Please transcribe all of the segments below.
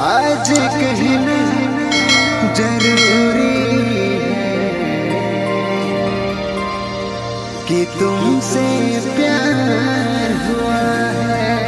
आज कहीं ज़रूरी है कि तुमसे प्यार हुआ है।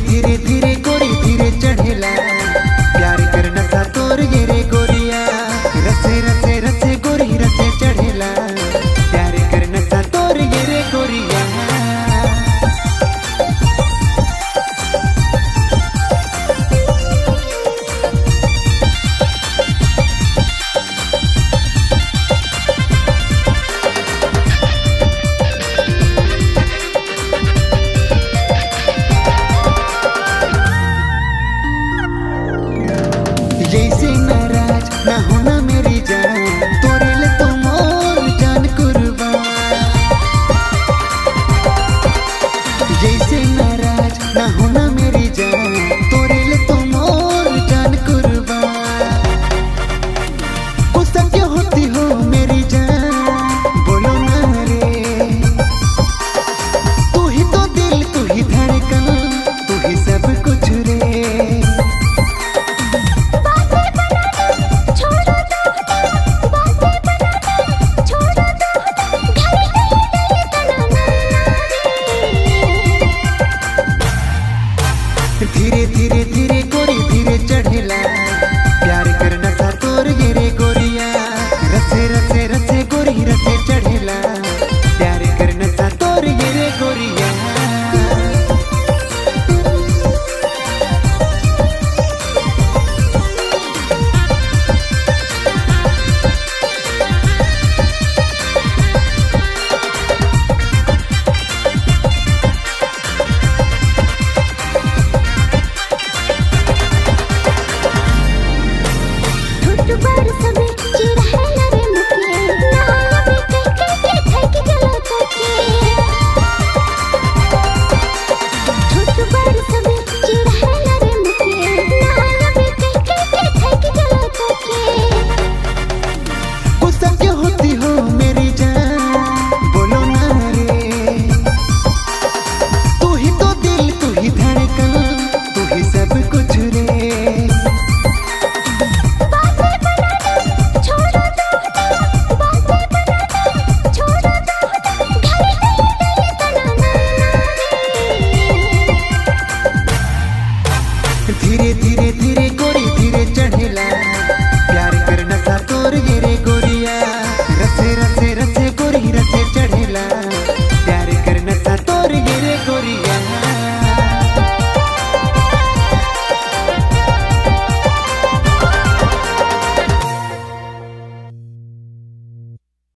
धीरे धीरे